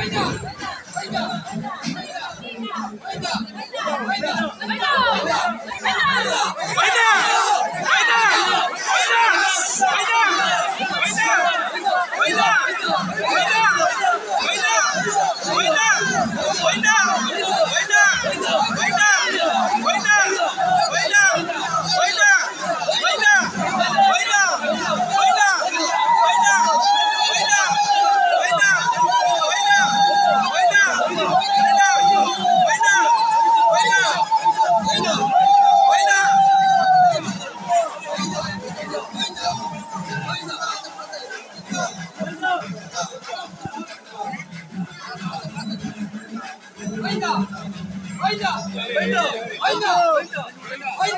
Wait down! Wait down! 아이다 아이다 아이다 아이다 아이다